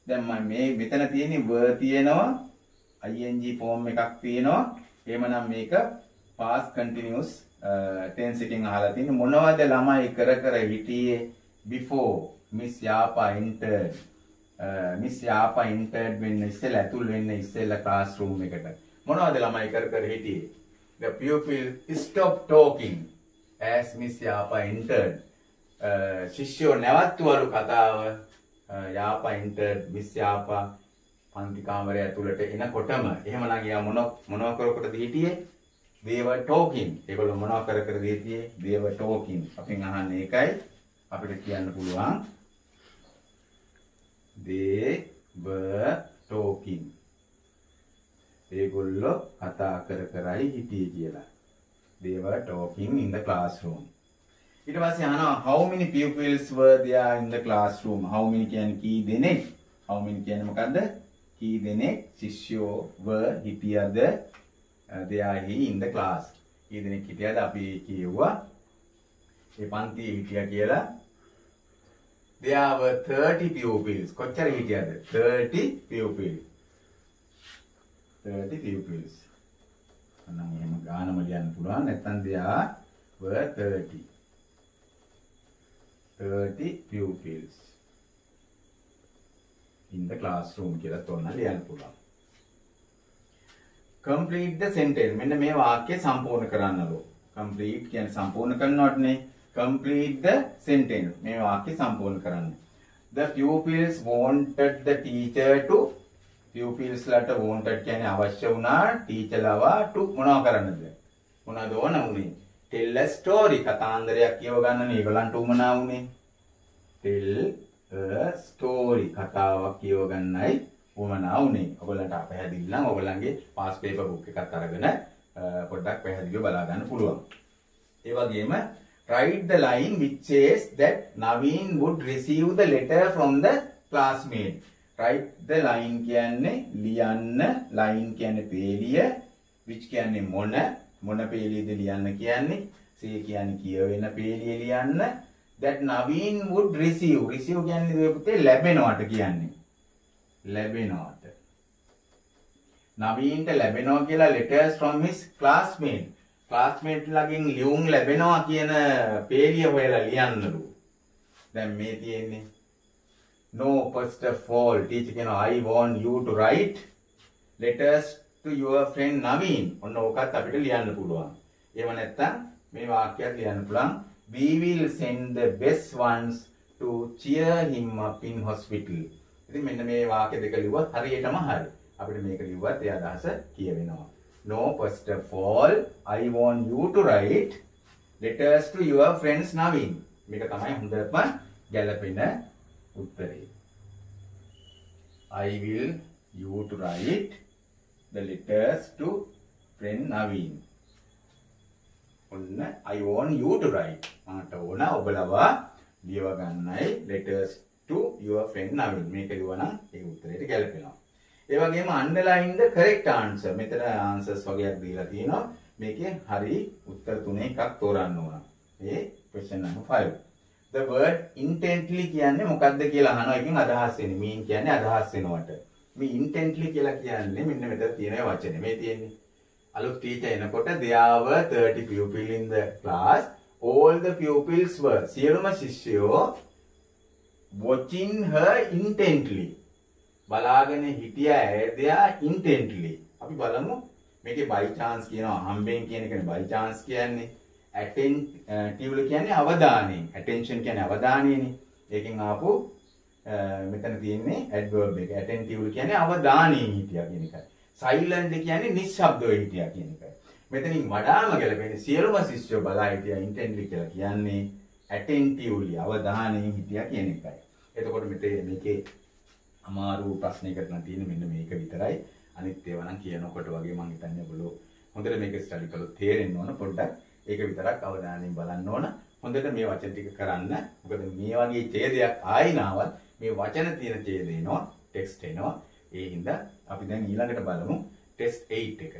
දැන් මම මේ මෙතන තියෙන්නේ were තියෙනවා ing form එකක් තියෙනවා. එහෙමනම් මේක past continuous uh, tense එකෙන් අහලා තියෙන්නේ. මොනවද ළමයි කර කර හිටියේ before Miss Yapa entered? Uh, miss Yapa entered වෙන්න ඉස්සෙල්ලා ඇතුල් වෙන්න ඉස්සෙල්ලා ක්ලාස්රූම් එකට. මොනවද ළමයි කර කර හිටියේ? The pupil stopped talking as miss Yapa entered. Uh, ශිෂ්‍යෝ නැවත්වලු කතාව. යාපා entered miss යාපා පන්ති කාමරය ඇතුළට එනකොටම එහෙමනම් එයා මොන මොනව කර කරද හිටියේ they were talking ඒගොල්ලෝ මොනව කර කර හිටියේ they were talking අපෙන් අහන්නේ ඒකයි අපිට කියන්න පුළුවන් they were talking. ඒගොල්ලෝ කතා කර කරයි හිටියේ කියලා. They were talking in the classroom. ඊට පස්සේ අහනවා how many pupils were there in the classroom? how many කියන්නේ කී දෙනෙක්? how many කියන්නේ මොකද්ද? කී දෙනෙක් ශිෂ්‍යෝ were හිටියද uh, there in the class. කී දෙනෙක් හිටියද අපි කිව්වා ඒ පන්තියේ හිටියා කියලා there were 30 pupils. කොච්චර හිටියද? 30 pupils. 30 pupils. අනම් එහෙම ගානම ලියන්න පුළුවන්. නැත්නම් there were 30. 30 pupils in the classroom කියලා තෝරන ලියන්න පුළුවන්. complete the sentence. මෙන්න මේ වාක්‍ය සම්පූර්ණ කරන්නලු. complete කියන්නේ සම්පූර්ණ කරනවටනේ. complete the sentence මේ වාක්‍ය සම්පූර්ණ කරන්න the pupils wanted the teacher to pupils ලට wanted කියන්නේ අවශ්‍ය වුණා teacher ලවා to මොනවා කරන්නද මොනවද ඕන උනේ tell a story කතාන්දරයක් කියව ගන්න ඒගොල්ලන්ට උමනා උනේ tell a story කතාවක් කියව ගන්නයි උමනා උනේ ඔයගොල්ලන්ට අපහැදිලි නම් ඔයගොල්ලන්ගේ පාස් පේපර් බුක් එකත් අරගෙන පොඩ්ඩක් පැහැදිලිව බලා ගන්න පුළුවන්. ඒ වගේම write the line which says that Naveen would receive the letter from the classmate. write the line කියන්නේ ලියන්න line කියන්නේ පේලිය which කියන්නේ මොන මොන පේලියද ලියන්න කියන්නේ? say කියන්නේ කියවෙන පේලිය ලියන්න. That Naveen would receive. Receive කියන්නේ දුවේ පුතේ ලැබෙනවට කියන්නේ. ලැබෙනවට. නවීන්ට ලැබෙනවා කියලා letters from his classmate. Classmate ලගෙන් ලියුම් ලැබෙනවා කියන පේලිය හොයලා ලියන්නලු. දැන් මේ තියෙන්නේ. No first of all teacher කියනවා I want you to write letters to your friend Naveen. ඔන්න ඕකත් අපිට ලියන්න පුළුවන්. එහෙම නැත්නම් මේ වාක්‍යයක් ලියන්න පුළුවන් we will send the best ones to cheer him up in hospital. ඉතින් මෙන්න මේ වාක්‍ය දෙක ලිව්වත් හරියටම හරි. අපිට මේක ලිව්වත් ඒ අදහස කියවෙනවා. No, first of all, I want you to write letters to your friends Naveen. මේක තමයි හොඳම ගැලපෙන උත්තරේ. I will you to write the letters to friend Naveen. ඔන්න I want you to write. මට ඕන ඔබලවා ලියව ගන්නයි letters to your friend Naveen. මේක ලියවනම් ඒ උත්තරේට ගැලපෙනවා. ඒ වගේම underline the correct answer. මෙතන answers වගේක් දීලා තියෙනවා. මේකේ හරි උත්තර තුනේ එකක් තෝරන්න ඕන. ඒ question number 5. The word intently කියන්නේ මොකක්ද කියලා අහනවා. එකෙන් අදහස් වෙන්නේ. mean කියන්නේ අදහස් වෙනවට. මේ intently කියලා කියන්නේ මෙන්න මෙතන තියෙන වචනේ. මේ තියෙන්නේ. අලුත් ටීචර් එනකොට there were 30 pupils in the class. All the pupils were සියලුම ශිෂ්‍යයෝ watching her intently. බලාගෙන හිටිය ඇයදයා ඉන්ටෙන්ට්ලි අපි බලමු මේකේ බයි chance කියනවා හම්බෙන් කියන එකනේ බයි chance කියන්නේ attentive eh, කියන්නේ අවධානයෙන් attention කියන්නේ අවධානයනේ ඒකෙන් ආපු මෙතන තියෙන්නේ adverb එක attentive කියන්නේ අවධානයෙන් හිටියා කියන එකයි silent කියන්නේ නිශ්ශබ්දව හිටියා කියන එකයි මෙතනින් වඩාම ගැලපෙන්නේ සියලුම ශිෂ්‍යෝ බලා හිටියා intently කියලා කියන්නේ attentively අවධානයෙන් හිටියා කියන එකයි එතකොට මෙතේ මේකේ අමාරු ප්‍රශ්නයකට නම් තියෙන්නේ මෙන්න මේක විතරයි. අනිත් ඒවා නම් කියනකොට වගේ මම හිතන්නේ ඔයගොල්ලෝ හොඳට මේක ස්ටඩි කළොත් තේරෙන්න ඕන පොඩ්ඩක්. ඒක විතරක් අවධානයෙන් බලන්න ඕන. හොඳට මේ වචන ටික කරන්න. මොකද මේ වගේ ඡේදයක් ආයිනාවත් මේ වචන තියෙන ඡේද එනවා, ටෙක්ස්ට් එනවා. ඒ හින්දා අපි දැන් ඊළඟට බලමු ටෙස්ට් 8 එක.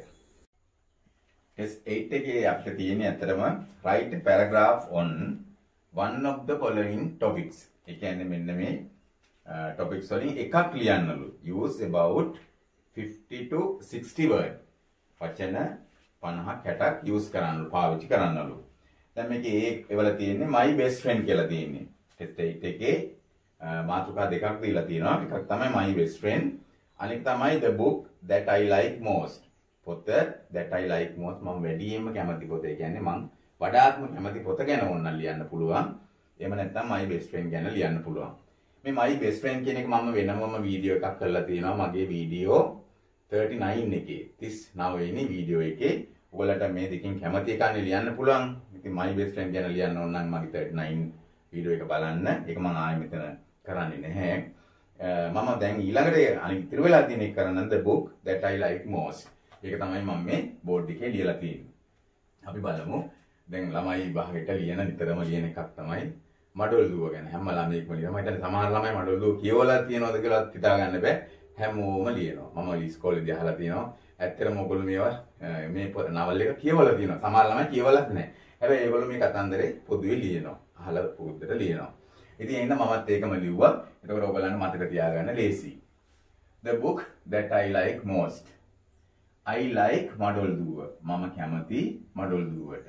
ටෙස්ට් 8 එකේ අපිට තියෙන්නේ ඇත්තටම write a paragraph on one of the following topics. ඒ කියන්නේ මෙන්න මේ uh, topics වලින් එකක් ලියන්නලු. use about 50 to 60 word. වචන 50ක් 60ක් use කරන්නලු පාවිච්චි කරන්නලු. දැන් මේකේ ඒ එවල තියෙන්නේ my best friend කියලා තියෙන්නේ. ටෙස්ට් 8 එකේ මාතෘකා දෙකක් දීලා තියෙනවා. එකක් තමයි my best friend. අනික තමයි the book that I like most. පොත that I like most මම වැඩියෙන්ම කැමති පොත. ඒ කියන්නේ මම වඩාත්ම කැමති පොත ගැන ඕනනම් ලියන්න පුළුවන්. එහෙම නැත්නම් my best friend ගැන ලියන්න පුළුවන්. මේ my best friend කියන එක මම වෙනමම වීඩියෝ එකක් කරලා තියෙනවා මගේ වීඩියෝ 39 එකේ 39 වෙනි වීඩියෝ එකේ ඔයාලට මේ දෙකෙන් කැමති එකක් ලියන්න පුළුවන්. ඉතින් my best friend ගැන ලියන්න ඕන නම් මගේ 39 වීඩියෝ එක බලන්න. ඒක මම ආයෙ මෙතන කරන්නේ නැහැ. මම දැන් ඊළඟට අනිත් ඉතිරි වෙලා තියෙන එක කරන්න the book that I like most. ඒක තමයි මම මේ බෝඩ් එකේ ලියලා තියෙන්නේ. අපි බලමු. දැන් ළමයි විභාගෙට ලියන නිතරම ලියන එකක් තමයි මඩොල් දුව ගැන. හැම ළමයෙක්ම ලියනවා. මම හිතන්නේ සමහර ළමයි මඩොල් දුව කියවලා තියෙනවද කියලා හිතා ගන්න බෑ. හැමෝම ලියනවා. මම ඉස්කෝලේදී අහලා තියෙනවා. ඇත්තටම ඔයගොල්ලෝ මේවා මේ නවල් එක කියවලා තියෙනවා. සමහර ළමයි කියවලත් නැහැ. හැබැයි ඒගොල්ලෝ මේ කතන්දරේ පොදුවේ ලියනවා. අහලා පුරුද්දට ලියනවා. ඉතින් එන්න මමත් ඒකම ලිව්වා. එතකොට ඔයගලන්ට මතක තියාගන්න ලේසි. The book that I like most. I like මඩොල් දුව. මම කැමති මඩොල් දුවට.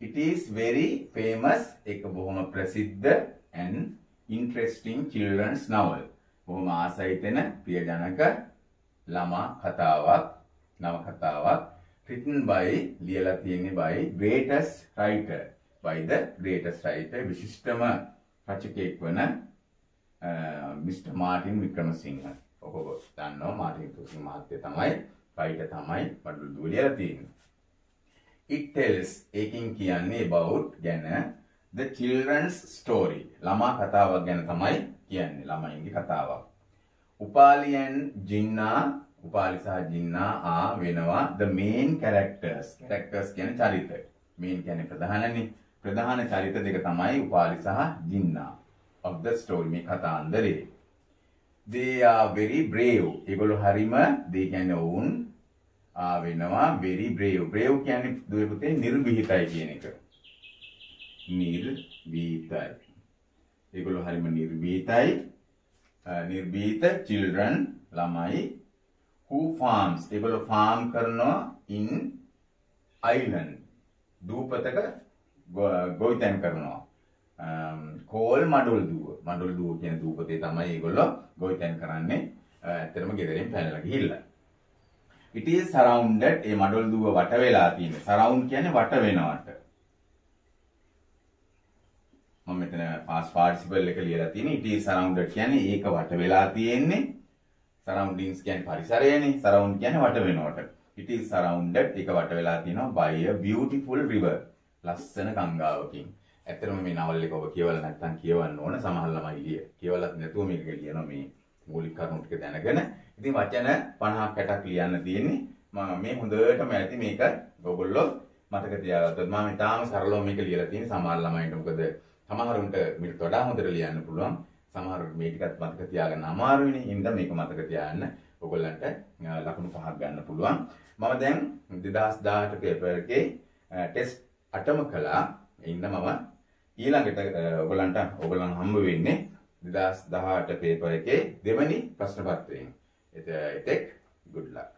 It is very famous එක බොහොම ප්‍රසිද්ධ and interesting children's novel. බොහොම ආසයිතෙන ප්‍රියජනක ළමා කතාවක් නව කතාවක් written by ලියලා තියෙන්නේ by greatest writer by the greatest writer විශිෂ්ටම රචකයෙක් වන මිස්ටර් මාටින් වික්‍රමසිංහ. ඔබ දන්නවා මාටින් වික්‍රමසිංහ මහත්තයා තමයි රයිටර් තමයි බඩු දුව ලියලා තියෙන්නේ. It tells ඒකින් කියන්නේ about ගැන the children's story. ළමා කතාවක් ගැන තමයි කියන්නේ ළමයින්ගේ කතාවක්. උපාලි and ජින්නා උපාලි සහ ජින්නා ආ වෙනවා the main characters. characters කියන්නේ චරිත. main කියන්නේ ප්‍රධානනේ. ප්‍රධාන චරිත දෙක තමයි උපාලි සහ ජින්නා of the story මේ කතාන්දරේ. they are very brave. ඒගොල්ලෝ හරිම they කියන්නේ වුන් ආ වෙනවා very brave. brave කියන්නේ දුවේ පුතේ නිර්භීතයි කියන එක. නිර්භීතයි. ඒගොල්ලෝ හරිම නිර්භීතයි. නිර්භීත children ළමයි who farms ඒගොල්ලෝ farm කරනවා in island දූපතක ගොවිතැන් කරනවා. කෝල් මඩුල් දුව. මඩුල් දුව කියන දූපතේ තමයි ඒගොල්ලෝ ගොවිතැන් කරන්නේ. ඇත්තටම ගෙදරින් පැනලා ගිහිල්ලා. it is surrounded ඒ මඩුල් දුව වට වෙලා තියෙන්නේ. surround කියන්නේ වට වෙනවට. මම මෙතන past participle එක ලියලා තියෙන්නේ it is surrounded කියන්නේ ඒක වට වෙලා තියෙන්නේ. surroundings කියන්නේ පරිසරයනේ. surround කියන්නේ වට වෙනවට. it is surrounded ඒක වට වෙලා තියෙනවා by a beautiful river. ලස්සන ගංගාවකින්. ඇත්තටම මේ නවල් එක ඔබ කියවලා නැත්නම් කියවන්න ඕන සමහර ළමයි ලිය. කියවලත් නැතුව මේක ලියනවා මේ මූලික කරුණු ටික දැනගෙන. ඉතින් වචන 50ක් 60ක් ලියන්න තියෙන්නේ. මම මේ හොඳටම ඇති මේක ඔයගොල්ලෝ මතක තියාගත්තොත් මම තාම සරලව මේක ලියලා තියෙන්නේ සමහර ළමයින්ට මොකද සමහරුන්ට මේකට වඩා හොඳට ලියන්න පුළුවන්. සමහරුන්ට මේ ටිකත් මතක තියාගන්න අමාරුයිනේ. හින්දා මේක මතක තියාගන්න ඔයගොල්ලන්ට ලකුණු පහක් ගන්න පුළුවන්. මම දැන් 2018 පේපර් එකේ ටෙස්ට් අටම කළා. ඉන්න මම ඊළඟට ඔයගලන්ට ඔයගලන් හම්බ වෙන්නේ 2018 පේපර් එකේ දෙවැනි ප්‍රශ්න පත්‍රයෙන්. එතෙක් good luck.